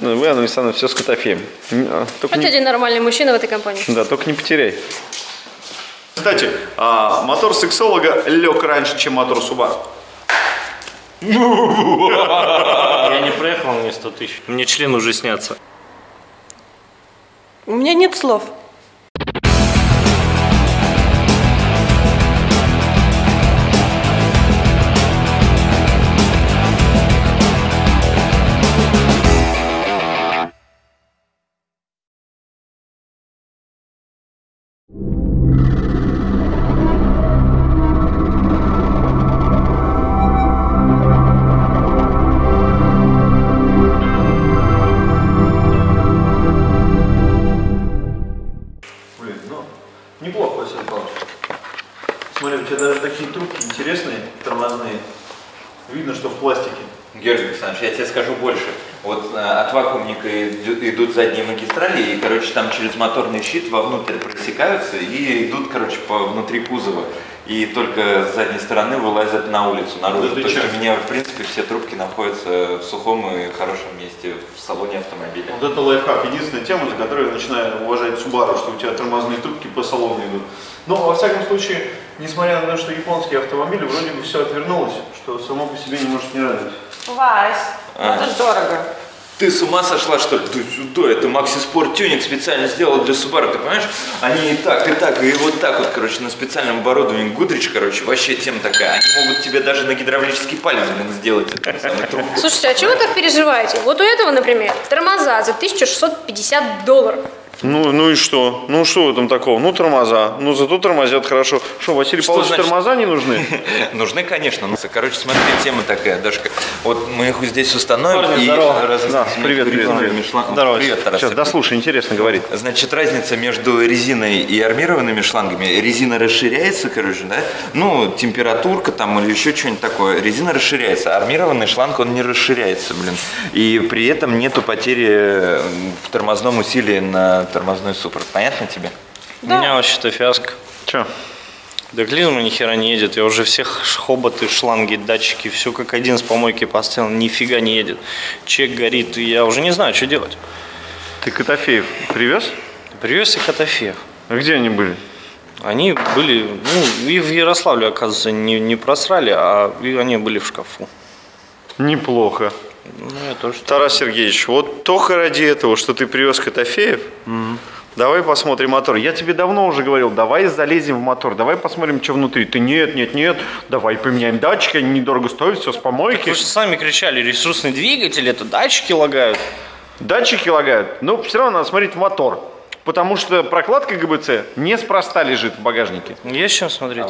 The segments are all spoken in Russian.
Ну, Вы, Анна Александровна, все с котофеем. Н- а, Только Хоть не, один нормальный мужчина в этой компании. да, только не потеряй. Кстати, а, мотор сексолога лег раньше, чем мотор Subaru. Я не проехал мне 100 тысяч. Мне член уже снятся. У меня нет слов. Пластике. Георгий Александрович, я тебе скажу больше. Вот э, от вакуумника иду- идут задние магистрали, и, короче, там через моторный щит вовнутрь просекаются и идут, короче, по внутри кузова. И только с задней стороны вылазят на улицу, наружу. Да То есть у меня, в принципе, все трубки находятся в сухом и хорошем месте в салоне автомобиля. Вот это лайфхак. Единственная тема, за которую я начинаю уважать Subaru, что у тебя тормозные трубки по салону идут. Но, во всяком случае, несмотря на то, что японские автомобили, вроде бы все отвернулось, что само по себе не может не радовать. Вась, А. это дорого. Ты с ума сошла, что ли? Сюда, это Maxi Sport Tuning специально сделал для Subaru, ты понимаешь? Они и так, и так, и вот так вот, короче, на специальном оборудовании. Гудрич, короче, вообще тема такая. Они могут тебе даже на гидравлический палец, сделать эту. Слушайте, а чего вы так переживаете? Вот у этого, например, тормоза за 1650 долларов. Ну, ну и что? Ну что в этом такого? Ну тормоза. Ну зато тормозят хорошо. Что, Василий Что Павлович, значит? тормоза не нужны? Нужны, конечно. Короче, смотри, тема такая, Дашка. Вот мы их здесь установим Парни, и здорово. разъясним Да, привет, привет, привет. Здорово. Привет, Тарас. Сейчас, дослушай, интересно говорит. Значит, разница между резиной и армированными шлангами. Резина расширяется, короче, да? Ну, температурка там или еще что-нибудь такое. Резина расширяется. а Армированный шланг, он не расширяется, блин. И при этом нету потери в тормозном усилии на тормозной суппорт. Понятно тебе? У меня вообще-то фиаско. Че? Да клизма ни хера не едет. Я уже всех хоботы, шланги, датчики, все как один с помойки поставил. Нифига не едет. Чек горит. и Я уже не знаю, что делать. Ты Котофеев привез? Привез их от Афеев. А где они были? Они были, ну, и в Ярославле, оказывается, не, не просрали, а и они были в шкафу. Неплохо. Ну, я тоже. Тарас Сергеевич, вот только ради этого, что ты привез Котофеев, давай посмотрим мотор. Я тебе давно уже говорил, давай залезем в мотор, давай посмотрим, что внутри. Ты нет, нет, нет, давай поменяем датчики, они недорого стоят, все с помойки. Вы же сами кричали, ресурсный двигатель, это датчики лагают. Датчики лагают, но все равно надо смотреть в мотор. Потому что прокладка ГБЦ неспроста лежит в багажнике. Есть чем смотреть?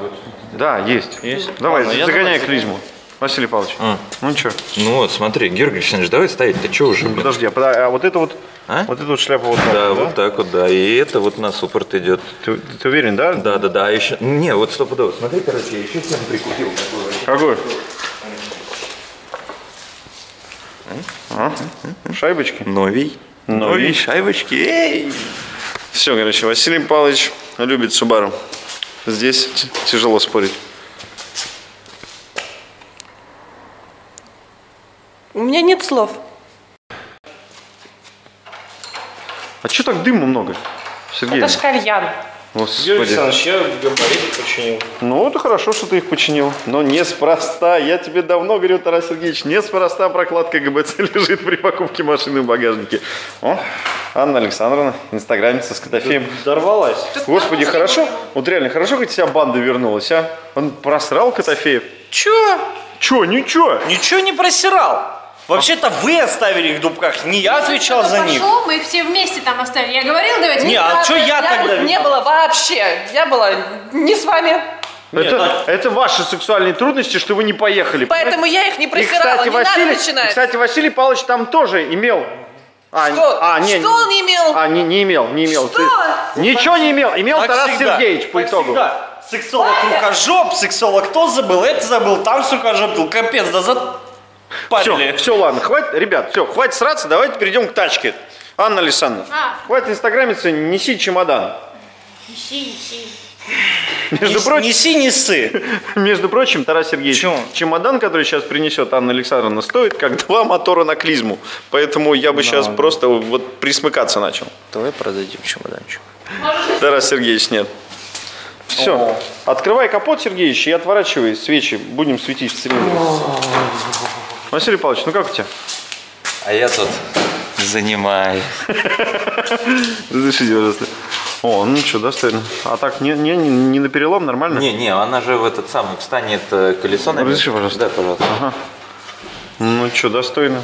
Да, есть. Есть? Давай, Ладно, загоняй клизму. Василий Павлович. Ну что? Ну вот, смотри, Георгий Александрович, давай ставить. Ты что уже, блин? Подожди, а, пода- а вот это вот, А? вот эта вот шляпа вот так, Да, да? вот так вот, да. И это вот на суппорт идет. Ты, ты уверен, да? Да, да, да. А еще. Не, вот стопудово. Смотри, короче, я еще тему прикупил. Какой? А? Шайбочки? Новей. Новей. шайбочки. Эй! Все, короче, Василий Павлович любит Субару. Здесь тяжело спорить. У меня нет слов. А что так дыма много, Сергей? Это ж кальян. Господи. Александрович, я габариты починил. Ну, это хорошо, что ты их починил. Но неспроста. Я тебе давно говорю, Тарас Сергеевич, неспроста прокладка ГБЦ лежит при покупке машины в багажнике. О, Анна Александровна, инстаграмица с Котофеем. Дорвалась. Господи, хорошо. Вот реально, хорошо, как вся банда вернулась, а? Он просрал Котофеев. Чё? Че, ничего. Ничего не просирал. Вообще-то вы оставили их в дубках, не я отвечал за них. Пошел, мы все вместе там оставили. Я говорила, давайте. Не, а что я тогда? Не было вообще. Я была не с вами. Это, это ваши сексуальные трудности, что вы не поехали. Поэтому я их не И, просирала. кстати, не Василий, надо и, начинать. кстати, Василий Павлович там тоже имел. А, Что? а, не, Что он имел? А, не, не имел, не имел. Что? Ты- Ничего не имел. Имел Так Тарас всегда, Сергеевич по так итогу. всегда. Сексолог рукожоп, сексолог кто забыл, это забыл, там сукожопил, капец, да Все, запарили. все, ладно, хватит, ребят, все, хватит сраться, давайте перейдем к тачке. Анна Александровна, А. хватит инстаграмиться, неси чемодан. Ищи, ищи. Между прочим, Неси, не между прочим, Тарас Сергеевич, Чего? чемодан, который сейчас принесет Анна Александровна, стоит как два мотора на клизму. Поэтому я бы сейчас просто вот присмыкаться начал. Давай продадим чемоданчик. Тарас Сергеевич, нет. Все. Открывай капот, Сергеевич, и отворачивай свечи. Будем светить в цилиндре. Василий Павлович, ну как у тебя? А я тут занимаюсь. Разрешите, пожалуйста. О, ну что, достойно. А так не, не, не на перелом, нормально? Не, не, она же в этот самый встанет э, колесо на Разреши, пожалуйста. Да, пожалуйста. Ага. Ну что, достойно.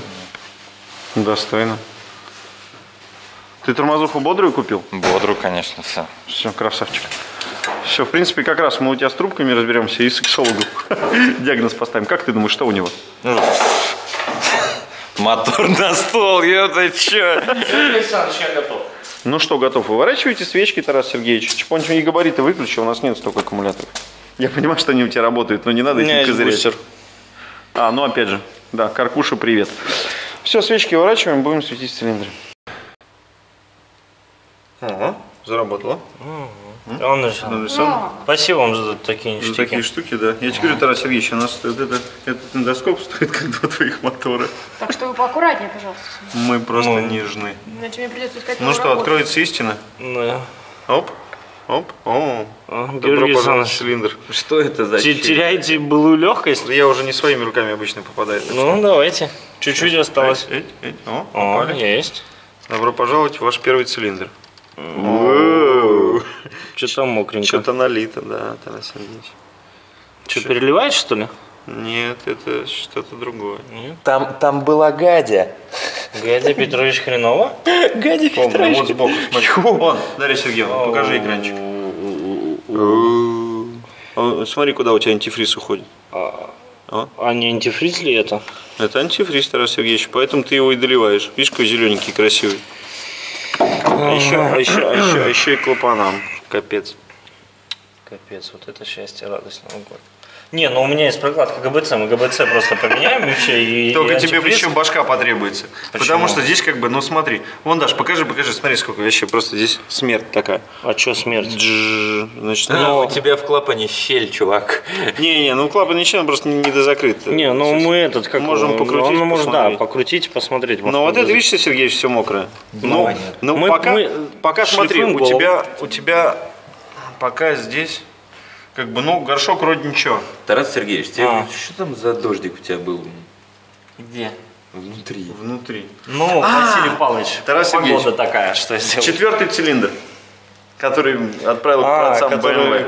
Достойно. Ты тормозуху бодрую купил? Бодру, конечно, все. Все, красавчик. Все, в принципе, как раз мы у тебя с трубками разберемся и сексологу диагноз поставим. Как ты думаешь, что у него? Мотор на стол, ёпта, чё? Александрович, я готов. Ну что, готов. Выворачивайте свечки, Тарас Сергеевич. Чпончик и габариты выключи, у нас нет столько аккумуляторов. Я понимаю, что они у тебя работают, но не надо этим козырять. бустер. А, ну опять же. Да, Каркуша, привет. Все, свечки выворачиваем, будем светить в цилиндре. Ага, заработало. Он же- Спасибо вам за такие За ништяки. такие штуки, да. Я тебе говорю, Тарас Сергеевич, у нас вот это, этот эндоскоп стоит как два твоих мотора. Так что вы поаккуратнее, пожалуйста. Мы просто Ну. нежны. Иначе мне придется искать Ну что, работу. откроется истина? Да. Оп, оп, о. А, Добро пожаловать цилиндр. Что это за щель? теряете былую легкость? Я уже не своими руками обычно попадает. так Ну, давайте. Чуть-чуть что- осталось. Эть, эть, эть. О, О, есть. Добро пожаловать в ваш первый цилиндр. Что-то мокренько. Что-то налито, да, Тарас Сергеевич. Что, переливать, что ли? Нет, это что-то другое. Там, там была гадя. Гадя Петрович Хренова? Гадя Помню, вот сбоку, смотри. Вон, Дарья Сергеевна, покажи экранчик. Смотри, куда у тебя антифриз уходит. А не антифриз ли это? Это антифриз, Тарас Сергеевич, поэтому ты его и доливаешь. Видишь, какой зелененький, красивый. А еще, а еще, а еще, а еще и клапанам. Капец. Капец, вот это счастье, радость Новый год. Не, ну у меня есть прокладка ГБЦ, мы ГБЦ просто поменяем и все. И, Только и тебе еще башка потребуется. Почему? Потому что здесь как бы, ну смотри. Вон, Даш, покажи, покажи, смотри, сколько вообще просто здесь смерть такая. А что смерть? Дж, Значит, А, ну, у тебя в клапане щель, чувак. не-не, ну клапан ничего, он просто не недозакрыт. Не, ну мы этот, как Можем покрутить, ну, может, да, покрутить, посмотреть. Ну вот это, видишь, Сергеевич, все мокрое. Ну, ну Мы- пока, пока смотри, у тебя, у тебя пока здесь, как бы, ну, горшок вроде ничего. Тарас Сергеевич, тебе А. что там за дождик у тебя был Где? внутри? Внутри. Ну, Василий Павлович, Тарас погода Сергеевич. такая, что сделать? Четвертый цилиндр, который отправил к А, отцам который-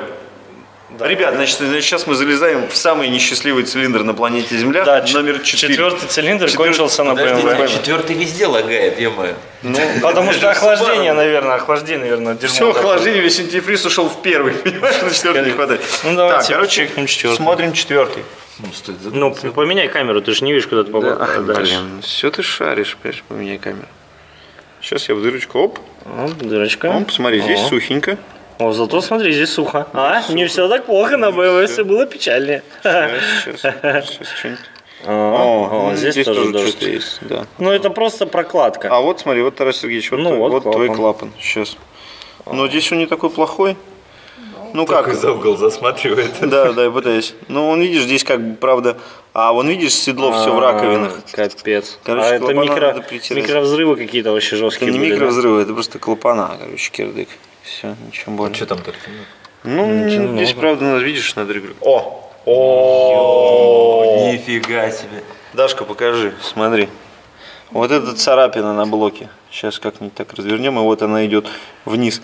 BMW. Ребят, значит, значит, сейчас мы залезаем в самый несчастливый цилиндр на планете Земля, Да, номер 4. четвертый цилиндр Четвертый- кончился на BMW. четвертый везде лагает, ё-моё. Ну, Потому что охлаждение, наверное, охлаждение, наверное, дерьмо. Все, охлаждение, весь антифриз ушел в первый, понимаешь, на четвертый не хватает. Ну, давайте так, короче, четвертый. смотрим четвертый. Ну, стой, за- Ну, поменяй камеру, ты же не видишь, куда ты попал. Ах, дальше. блин, все ты шаришь, понимаешь, поменяй камеру. Сейчас я в дырочку, оп, О, дырочка. оп, смотри, здесь сухенько. О, зато смотри, здесь сухо. А, не все так плохо, на BMW все было печальнее. Сейчас, сейчас, сейчас что-нибудь. О, ну, здесь тоже дождь. что-то есть, да. Ну, это просто прокладка. А вот смотри, вот Тарас Сергеевич, вот, Ну, твой, вот вот твой клапан. клапан. Сейчас. Но здесь он не такой плохой. Ну как? Такой за угол засматривает. Да, да, я пытаюсь. Ну, он, видишь, здесь как бы, правда... А, вон, видишь, седло все в раковинах. А, Капец. Короче, а это микро, микровзрывы какие-то вообще Это жесткие не были, да? микровзрывы, это просто клапана, короче, кирдык. Все, ничего более. Что там только? Ну, Ничего здесь, много. правда, надо, видишь, надо регулировать. О! О, нифига себе. Дашка, покажи, смотри. Вот эта царапина на блоке. Сейчас как-нибудь так развернем, и вот она идет вниз.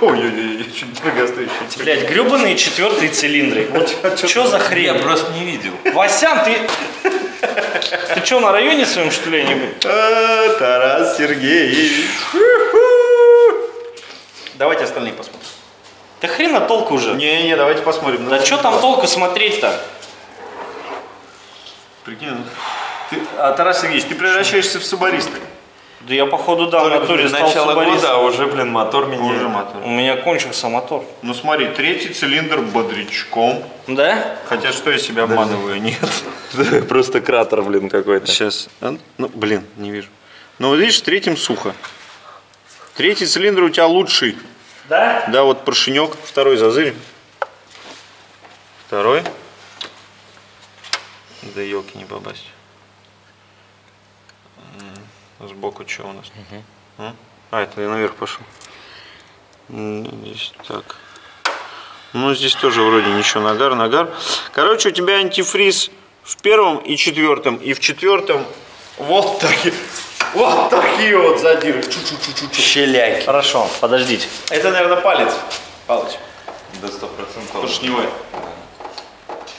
Ой-ой-ой, чуть дорогостоящий. Блять, гребаные четвертые цилиндры. Вот что за Я хрень? просто не видел. Васян, ты... Ты что, на районе своем, что ли, не был? А, Тарас Сергеевич. Давайте остальные посмотрим. Да хрена толку уже. Не-не, давайте посмотрим. Да что там толку смотреть-то? Прикинь, ты- а Тарас Сергеевич, ты превращаешься в субариста. Да я, походу, да, в Только натуре стал начало года, а уже, блин, мотор меняет. Уже мотор. У меня кончился мотор. Ну смотри, третий цилиндр бодрячком. Да? Хотя что я себя обманываю? Нет. Просто кратер, блин, какой-то. Сейчас. А, Ну, блин, не вижу. Но вот видишь, в третьем сухо. Третий цилиндр у тебя лучший. Да? Да, вот поршенек, второй зазырь. Второй. Да елки не попасть. Сбоку что у нас? А? А, это я наверх пошел. Здесь так. Ну, здесь тоже вроде ничего, нагар, нагар. Короче, у тебя антифриз в первом и четвертом. И в четвертом вот такие, вот такие вот задиры. Чу-чу-чу-чу-чу. Щеляки. Хорошо, подождите. Это, наверное, палец. Палыч. До 100%. Поршневой.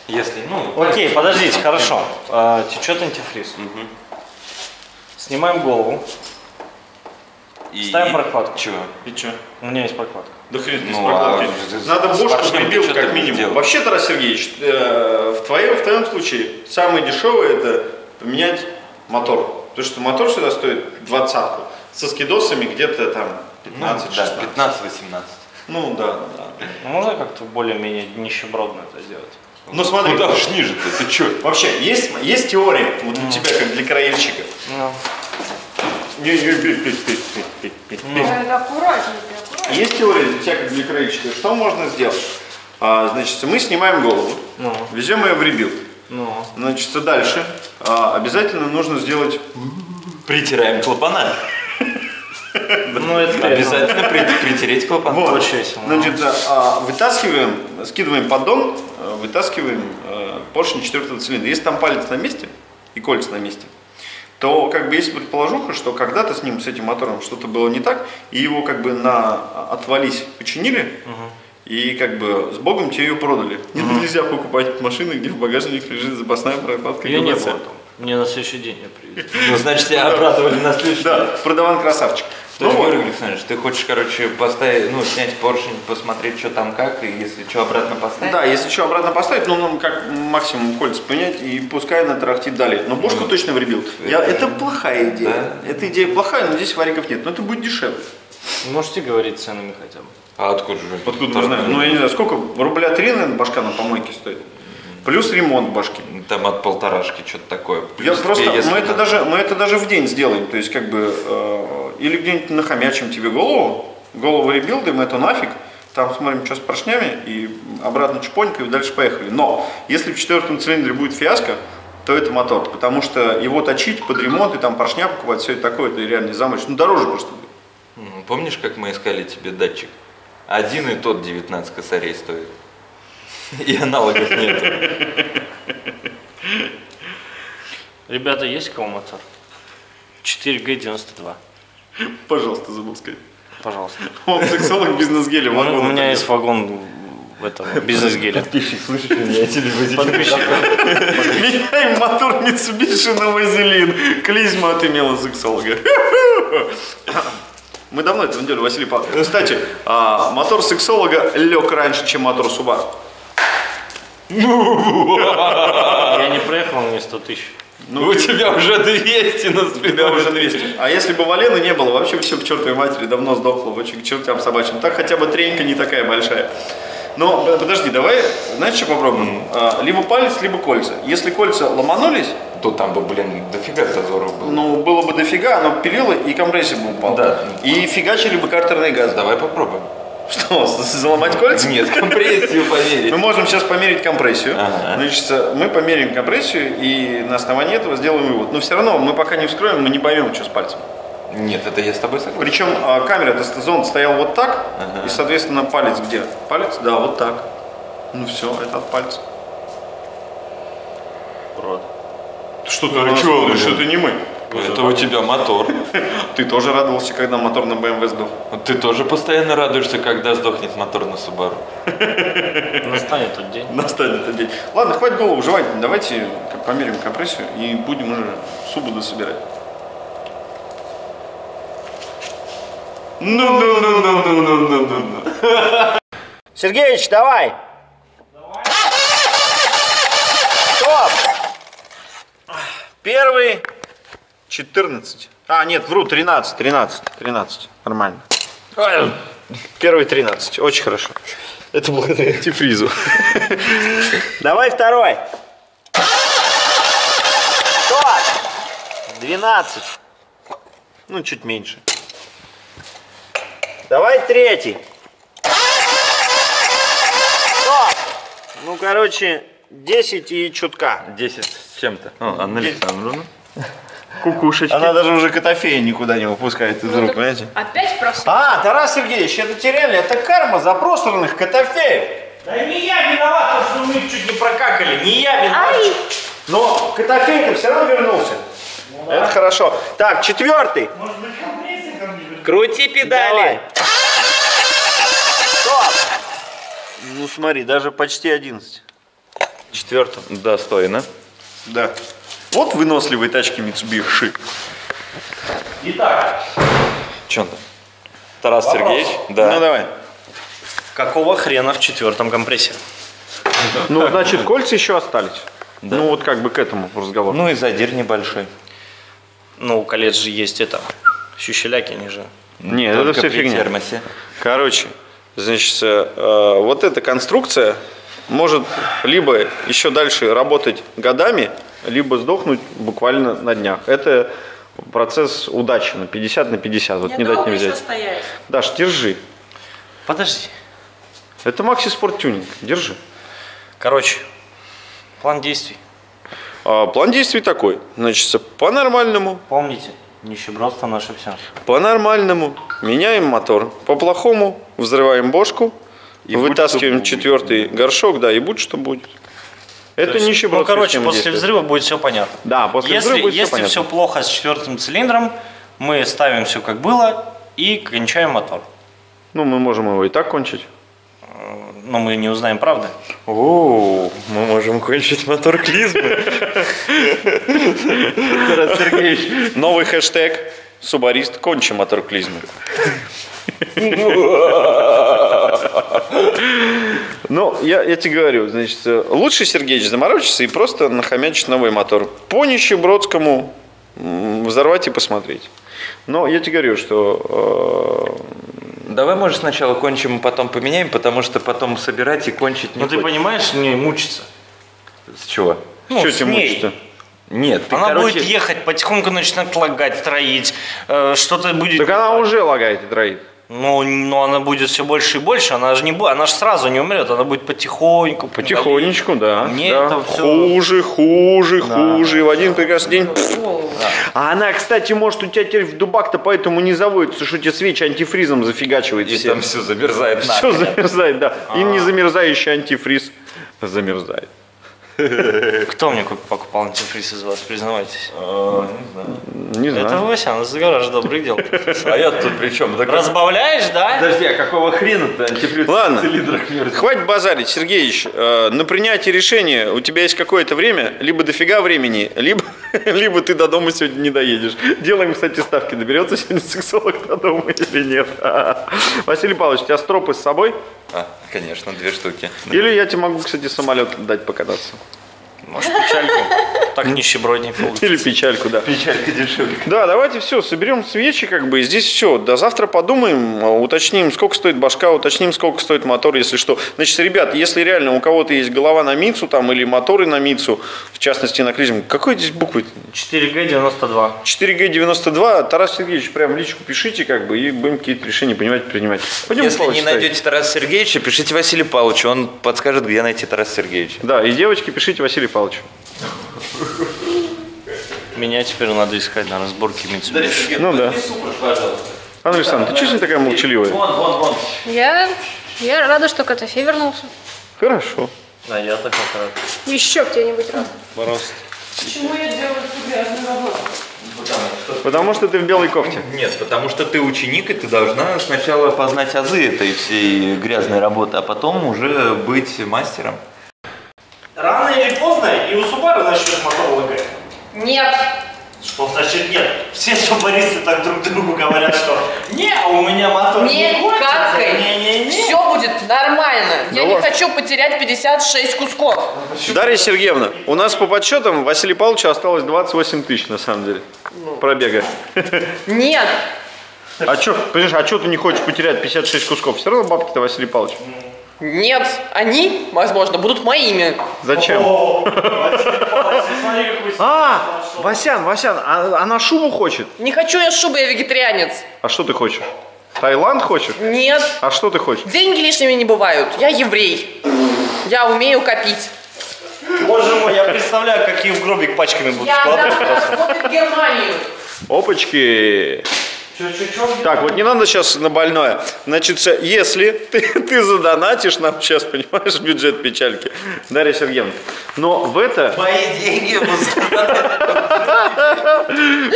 Если, ну, Окей, подождите, хорошо. А, течет антифриз. Снимаем голову. и... Ставим прокладку. Чего? И что? У меня есть прокладка. Да хрен без Ну, прокладки. а Надо бошку прибил как минимум. Вообще, Тарас Сергеевич, э, в, твоем, в твоем случае самое дешевое это поменять мотор. Потому что мотор сюда стоит двадцатку. Со скидосами где-то там Ну, 15-16. да, 15-18. Ну да, да. Ну, Можно как-то более-менее нищебродно это сделать? Ну смотри, Куда уж ниже-то, ты чё? вообще есть, есть теория вот у тебя как для краильщика. Ну. Есть теория для тебя как для краильщика. Что можно сделать? А, значит, мы снимаем голову, Ну. везем ее в rebuild. Ну. Значит, дальше а, обязательно нужно сделать Притираем клапана. Ну, это Обязательно при- притереть клапан. Вот. Очень весело. Значит, а, вытаскиваем, скидываем поддон, а, вытаскиваем а, поршень четвертого цилиндра. Если там палец на месте и кольца на месте, то как бы есть предположуха, что когда-то с ним, с этим мотором что-то было не так, и его как бы на отвались починили, и как бы с Богом тебе ее продали. Нельзя покупать машины, где в багажнике лежит запасная прокладка Я не ГБЦ. был там. Мне на следующий день ее привезли. Ну, значит, тебя обрадовали на следующий Да, продаван красавчик. То Ну есть, вот. Георгий Александрович, ты хочешь, короче, поставить, ну, снять поршень, посмотреть, что там как, и если что, обратно поставить? Да, если что, обратно поставить, ну, нам как максимум кольца поменять, и пускай она тарахтит далее. Но бошку точно вребил. Я, это плохая идея. Эта идея плохая, но здесь вариков нет. Но это будет дешевле. Можете говорить ценами хотя бы? А откуда же? Откуда мы знаем? Ну, я не знаю, сколько? Рубля три, наверное, башка на помойке стоит. Плюс ремонт башки. Там от полторашки, что-то такое. Я просто, тебе, мы это, надо. даже, мы это даже в день сделаем. То есть, как бы, э, или где-нибудь нахомячим тебе голову, голову ребилдим, это нафиг. Там смотрим, что с поршнями, и обратно чпонька, и дальше поехали. Но, если в четвертом цилиндре будет фиаско, то это мотор. Потому что его точить под ремонт, и там поршня покупать, все это такое, это реально замочь. Ну, дороже просто будет. Помнишь, как мы искали тебе датчик? Один и тот 19 косарей стоит. И аналогов нет. Ребята, есть у кого мотор? 4G92. Пожалуйста, забыл сказать. Пожалуйста. Он сексолог бизнес-геля. У у меня есть вагон в этом бизнес-геле. слышишь меня, Подписчик. Меняем мотор Mitsubishi на вазелин. Клизма отымела сексолога. Мы давно это делали, Василий Павлович. Кстати, а, мотор сексолога лег раньше, чем мотор Subaru. Я не проехал мне 100 тысяч. Ну, У тебя уже 200 на у тебя уже 200. А если бы Валены не было, вообще все к чертовой матери давно сдохло, очень к чертям собачьим. Так хотя бы тренька не такая большая. Но подожди, давай, знаешь, что попробуем? А, Либо палец, либо кольца. Если кольца ломанулись, То там бы, блин, дофига зазоров было. ну, было бы дофига, оно пилило, и компрессия бы упала. Да. И фигачили бы картерный газ. Давай попробуем. Что, заломать кольца? Нет, компрессию померить. Мы можем сейчас померить компрессию. Ага. Значит, э, мы померяем компрессию и на основании этого сделаем вывод. Но все равно мы пока не вскроем, мы не поймем, что с пальцем. Нет, это я с тобой согласен. Причем а, камера тестозон стоял вот так, Ага. и, соответственно, палец где? Палец, да, вот так. Ну все, это от пальца. Урод. Что ты рычал, что это не мы. Это у тебя мотор. Ты тоже радовался, когда мотор на BMW сдох. Ты тоже постоянно радуешься, когда сдохнет мотор на Subaru. Настанет тот день. Настанет этот день. Ладно, хватит голову жевать. Давайте померим компрессию и будем уже субуду собирать. Ну, ну, ну, ну, ну, ну, ну, ну, ну. Сергеич, давай. Стоп. Первый 14. А, нет, вру, 13, 13, 13. Нормально. Первый 13. Очень хорошо. Это благодаря антифризу. Давай второй. Стоп. 12. Ну, чуть меньше. Давай третий. Ну, короче, 10 и чутка. 10 с чем-то. О, Анна Александровна. Кукушечки. Она даже уже котофея никуда не выпускает из рук, понимаете? Опять просто. А, Тарас Сергеевич, это теряли, это карма за просранных котофеев. Да не я виноват, что мы чуть не прокакали. Не я виноват. Ай! Но котофей-то все равно вернулся. Это хорошо. Так, четвертый. Крути педали. Стоп. Ну смотри, даже почти 11. Четвертым. Достойно. Да. Вот выносливые тачки Mitsubishi. Итак, Чем там? Тарас Сергеевич? Да. Ну давай. какого хрена в четвертом компрессе? Ну, значит, кольца еще остались. Ну, вот как бы к этому разговору. Ну и задир небольшой. Ну, у колец же есть это. Щущеляки, они же. Нет, Только это все при фигня. термосе. Короче, значит, э, вот эта конструкция может либо еще дальше работать годами, либо сдохнуть буквально на днях. Это процесс удачи на 50 на 50. Вот не дать не взять. стоять. Даш, держи. Подожди. Это Макси Спорт Тюнинг. Держи. Короче, план действий. А, план действий такой. Значит, по-нормальному, Помните, нищебродство наше все. по-нормальному меняем мотор. По-плохому взрываем бошку, И вытаскиваем будет. четвертый горшок, да, и будь что будет. Это То есть, нищебродская Ну, короче, после действия. взрыва будет все понятно. Да, после если взрыва будет если все понятно. все плохо с четвертым цилиндром, мы ставим все как было и кончаем мотор. Ну, мы можем его и так кончить. Но мы не узнаем правды. О, мы можем кончить мотор клизмы. Тарас Сергеевич, новый хэштег Субарист, кончим мотор клизмы. Ну, я, я тебе говорю, значит, э, лучше, Сергеевич, заморочиться и просто нахомячить новый мотор. По нищебродскому взорвать и посмотреть. Но я тебе говорю, что Давай, может, сначала кончим, а потом поменяем, потому что потом собирать и кончить не Ну ты понимаешь, не мучиться. С чего? э, Ну, что с тебе ней. мучиться? Нет, ты, Она короче, будет ехать, потихоньку начинает лагать, троить, э, что-то будет. Так она уже лагает и троит. Ну, но она будет все больше и больше, она же не будет, она же сразу не умрет, она будет потихоньку. Потихонечку, да. Мне да. это всё- Хуже, хуже, хуже. И в один прекрасный день... А она, кстати, может у тебя теперь в дубак-то поэтому не заводится, что тебе свечи антифризом зафигачивает и все. там все замерзает. Все замерзает, да. И не замерзающий антифриз замерзает. Кто мне покупал антифриз из вас, признавайтесь? Не Это знаю. Вася, она за гараж добрых дел. А я тут при чем? Разбавляешь, да? Подожди, а какого хрена ты антифриз Ладно. Хватит базарить, Сергеевич. э, на принятие решения у тебя есть какое-то время, либо дофига времени, либо, либо ты до дома сегодня не доедешь. Делаем, кстати, ставки. Доберется сегодня сексолог до дома или нет. Василий Павлович, у тебя стропы с собой? А, конечно, две штуки. Или я тебе могу, кстати, самолет дать покататься. Может, печальку? Так нищебродней получится. Или печальку, да. Печалька дешевле. Да, давайте все, соберем свечи, как бы, и здесь все. До завтра подумаем, уточним, сколько стоит башка, уточним, сколько стоит мотор, если что. Значит, ребят, если реально у кого-то есть голова на Мицу там или моторы на Мицу, в частности на клизме, какой здесь буквы? 4G92. 4G92, Тарас Сергеевич, прям в личку пишите, как бы, и будем какие-то решения понимать, принимать. Пойдем Если Павлович не ставить. найдете Тараса Сергеевича, пишите Василию Павловичу, он подскажет, где найти Тараса Сергеевича. Да, и девочки, пишите Василию Павловичу. Меня теперь надо искать на разборке Mitsubishi. Ну да. Анна Александровна, ты что сегодня такая молчаливая? Вон, вон, вон. Я, я рада, что Котофей вернулся. Хорошо. А я так как рад. Еще где-нибудь рад. Пожалуйста. Почему я делаю эту грязную работу? Потому что ты в белой кофте. Нет, потому что ты ученик, и ты должна сначала познать азы этой всей грязной работы, а потом уже быть мастером. Рано или поздно и у Субары начнет мотор лагать. Нет. Что значит нет? Все субаристы так друг другу говорят, что не, у меня мотор Не хочется, какай. не-не-не». Все будет нормально. Я Ну не вот. хочу потерять 56 кусков. Дарья Сергеевна, у нас по подсчетам Василию Павловичу осталось 28 тысяч на самом деле пробега. Нет. А что, понимаешь, а что ты не хочешь потерять 56 кусков? Все равно бабки-то Василий Павлович. Нет, они, возможно, будут моими. Зачем? А, Васян, Васян, а, она шубу хочет. Не хочу я шубы, я вегетарианец. А что ты хочешь? Таиланд хочешь? Нет, А что ты хочешь? деньги лишними не бывают. Я еврей. Я умею копить. Боже мой, я представляю, какие в гробик пачками будут Я складывать. работать в Германию. Опачки. Так, вот не надо сейчас на больное. Значит, если ты, ты задонатишь нам сейчас, понимаешь, бюджет печальки, Дарья Сергеевна, но в это, Мои деньги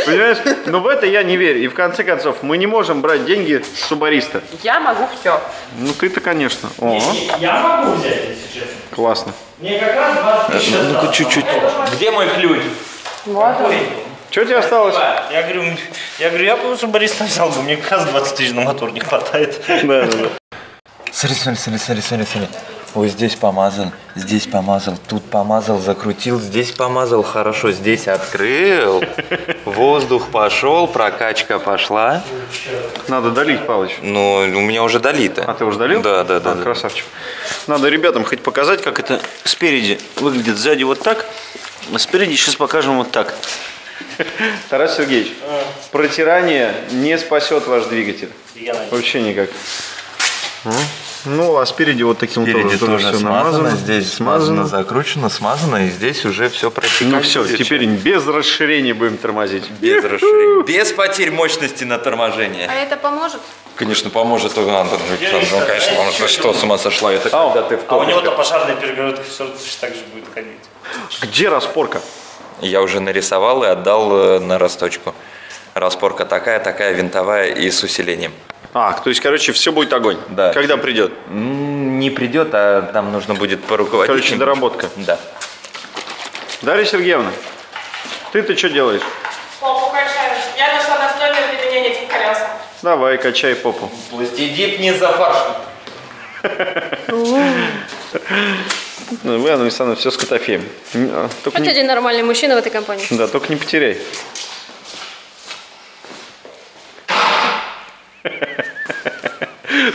понимаешь, но в это я не верю. И в конце концов, мы не можем брать деньги с субариста. Я могу все. Ну ты-то, конечно. О, Я могу взять, если честно. классно. Мне как раз 20 тысяч Ну-ка чуть-чуть. Где мой ключ? Что тебе осталось? Я говорю, я говорю, я бы Борис взял бы, мне как раз 20 тысяч на мотор не хватает. Да, да, да. Смотри, смотри, смотри, смотри, смотри, смотри. Ой, здесь помазал, здесь помазал, тут помазал, закрутил, здесь помазал, хорошо, здесь открыл. Воздух пошел, прокачка пошла. Надо долить, Палыч. Ну, у меня уже долито. А ты уже долил? Да, да, да. А, да. красавчик. Надо ребятам хоть показать, как это спереди выглядит. Сзади вот так, а спереди сейчас покажем вот так. Тарас Сергеевич, протирание не спасет ваш двигатель. Вообще никак. М? Ну, а спереди вот таким Спереди тоже, тоже все смазано, намазано. здесь смазано, закручено, смазано, и здесь уже все протекает. Ну все, теперь без расширения будем тормозить. без расширения. Без потерь мощности на торможение. А это поможет? Конечно, поможет Антон Александрович, ну, конечно, поможет. Вы Что, с ума сошла? Это когда ты в А у него-то пожарная перегородка все так же будет ходить. Где распорка? Я уже нарисовал и отдал э, на расточку. Распорка такая, такая винтовая и с усилением. А, то есть, короче, все будет огонь. Да. Когда придет? Не придет, а там нужно будет поруководить. Короче, доработка. Да. Дарья Сергеевна, ты-то что делаешь? Попу качаю. Я нашла достойное применение этим колесам. Давай, качай попу. Пластидип не за фарш. Вы, Анна Александровна, все с котофеем. М, а, Только Хоть не, один нормальный мужчина в этой компании. да, только не потеряй.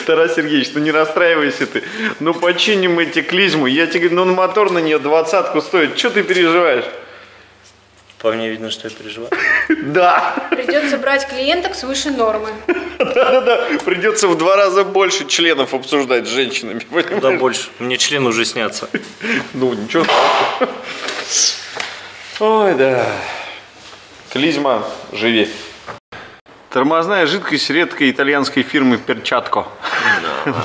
Тарас Сергеевич, ну не расстраивайся ты. Ну починим эти клизму. Я тебе говорю, ну мотор на нее двадцатку стоит. Что ты переживаешь? По мне видно, что я переживаю. Да, Придется брать клиенток свыше нормы. да-да-да. Придется в два раза больше членов обсуждать с женщинами. Да понимаешь? больше. Мне члены уже снятся. Ну, ничего. Ой, да. Клизма, живи. Тормозная жидкость редкой итальянской фирмы Перчатко.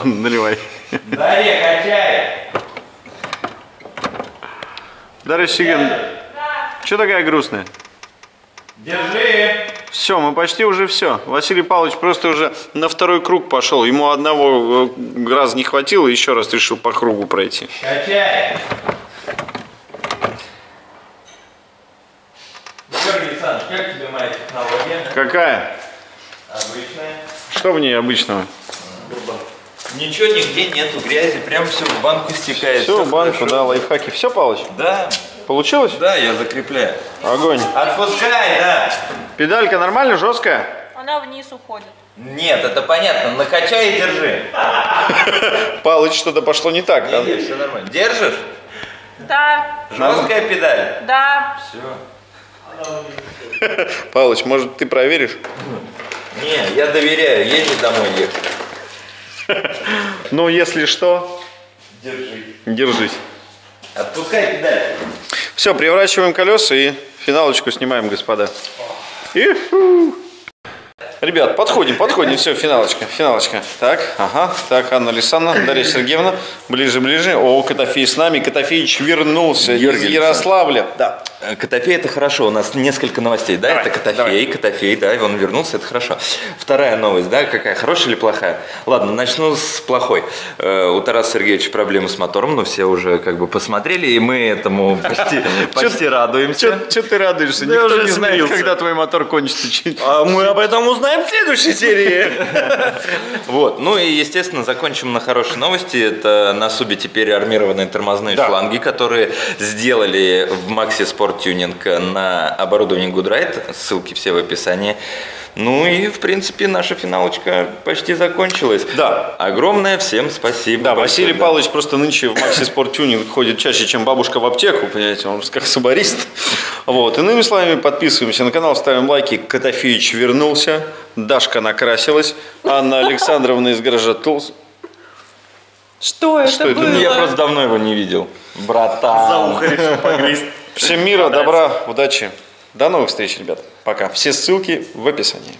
Наливай. Дарья, качай. Дарья Сиген, что такая грустная? Держи. Все, мы почти уже все. Василий Павлович просто уже на второй круг пошел. Ему одного э, раза не хватило, еще раз решил по кругу пройти. Качай. Георгий Александрович, как тебе моя технология? Какая? Обычная. Что в ней обычного? Ничего нигде нету грязи, прям все в банку стекает. Все, всё в банку, хорошо. да, лайфхаки. Все, Павлович? Да, Получилось? да, я закрепляю. Огонь. Отпускай, да. Педалька нормально, жесткая? Она вниз уходит. Нет, это понятно. Накачай и держи. Палыч, что-то пошло не так. да? Не, все нормально. Держишь? Да, Жесткая педаль. да. Все. Палыч, может, ты проверишь? Не, я доверяю, езди домой ехать. Ну, если что, Держи. держись. Отпускай педаль. Все, превращиваем колеса и финалочку снимаем, господа. Иху. Ребят, подходим, подходим, все, финалочка, финалочка. Так, ага, так, Анна Александровна, Дарья Сергеевна, ближе, ближе. О, Котофей с нами, Котофеич вернулся Георгий из Ярославля. Да. Э, Котофей это хорошо, у нас несколько новостей, да, Давай, это Котофей, давай. Котофей, да, он вернулся, это хорошо. Вторая новость, да, какая, хорошая или плохая? Ладно, начну с плохой. Э, У Тараса Сергеевича проблемы с мотором, но все уже как бы посмотрели, и мы этому почти, почти радуемся. Че ты радуешься? Никто не знает, когда твой мотор кончится. Чи- А мы об этом узнаем в следующей серии. Вот, ну и, естественно, закончим на хорошей новости. Это на Субе теперь армированные тормозные Да. шланги, которые сделали в Maxi Sport Tuning на оборудовании Goodride. Ссылки все в описании. Ну и, в принципе, наша финалочка почти закончилась. Да. Огромное всем спасибо. Да, большое, Василий да. Павлович просто нынче в Макси Спорт Тюнинг ходит чаще, чем бабушка в аптеку, понимаете, он как соборист. Вот, иными словами, подписываемся на канал, ставим лайки. Котофеич вернулся, Дашка накрасилась, Анна Александровна из гаража Тулс. Что это Что это? было? Я просто давно его не видел. Братан. Всем мира, добра, удачи. До новых встреч, ребят. Пока. Все ссылки в описании.